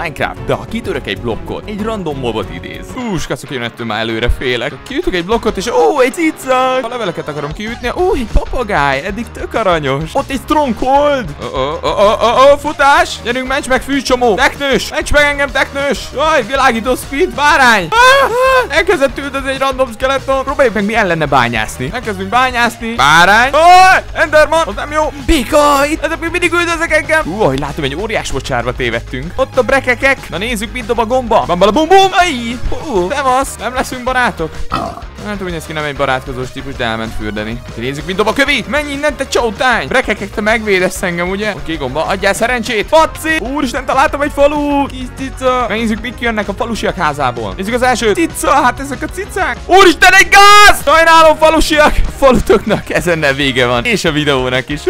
Minecraft, de ha kitörök egy blokkot, egy random mobot idéz. Hú, skacok, én ettől már előre félek. Kiütök egy blokkot, és ó, egy cica! Ha leveleket akarom kiütni, ó, egy papagáj, eddig tök aranyos. Ott egy stronghold! Ó, ó, ó, ó, ó, futás! Gyerünk, ments meg, fűcsomó! Teknős! Ments meg engem, teknős! Jaj, világító speed, bárány! Ah, ah, elkezdett üldözni egy random skeleton. Próbáljuk meg mi ellene bányászni. Elkezdünk bányászni. Bárány! Oh, Enderman! Az nem jó! Pika! Itt ezek még mindig üldöznek engem! Ahogy látom, egy óriás mocsárba tévedtünk. Ott a brekekek. Na nézzük, mit dob a gomba. Bambala bum bum! Ai! Hú, szevasz! Nem leszünk barátok? Nem tudom, hogy ez ki nem egy barátkozós típus, de elment fürdeni. Nézzük, mit dob a kövi! Menj innen, te csótány! Brekekek, te megvédesz engem, ugye? Oké, gomba, adjál szerencsét! Faci! Úristen, találtam egy falu! Kis cica! Megnézzük, mik jönnek a falusiak házából. Nézzük az első. Cica, hát ezek a cicák. Úristen, egy gáz! Sajnálom, falusiak! Falutoknak ezennel vége van. És a videónak is.